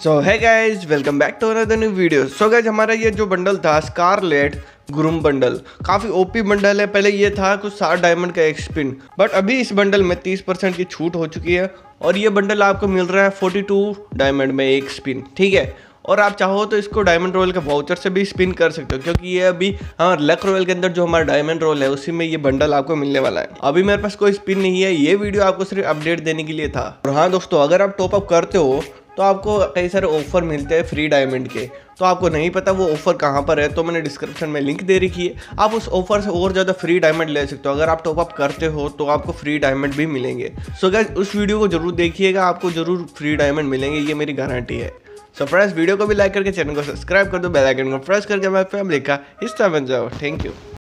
So hi guys welcome back to another new video so guys हमारा ये जो bundle था स्कारलेट ग्रूम बंडल काफ़ी ओपी बंडल है। पहले ये था कुछ साठ डायमंड का एक स्पिन बट अभी इस बंडल में तीस परसेंट की छूट हो चुकी है और ये बंडल आपको मिल रहा है फोर्टी टू डायमंड में एक स्पिन ठीक है? और आप चाहो तो इसको डायमंड रॉयल के वाउचर से भी स्पिन कर सकते हो, क्योंकि ये अभी हमारे लक रॉयल के अंदर जो हमारा डायमंड रोल है, उसी में ये बंडल आपको मिलने वाला है। अभी मेरे पास कोई स्पिन नहीं है, ये वीडियो आपको सिर्फ़ अपडेट देने के लिए था। और हाँ दोस्तों, अगर आप टॉपअप करते हो तो आपको कई सारे ऑफ़र मिलते हैं फ्री डायमंड के। तो आपको नहीं पता वो ऑफ़र कहाँ पर है तो मैंने डिस्क्रिप्शन में लिंक दे रखी है। आप उस ऑफ़र से और ज़्यादा फ्री डायमंड ले सकते हो। अगर आप टॉपअप करते हो तो आपको फ्री डायमंड भी मिलेंगे। सो so गैस उस वीडियो को ज़रूर देखिएगा, आपको ज़रूर फ्री डायमंड मिलेंगे, ये मेरी गारंटी है। सो so फ्रेंड्स वीडियो को भी लाइक करके चैनल को सब्सक्राइब कर दो बेल आइकन को प्रेस करके मैं फैमिली का हिस्सा बन जाओ थैंक यू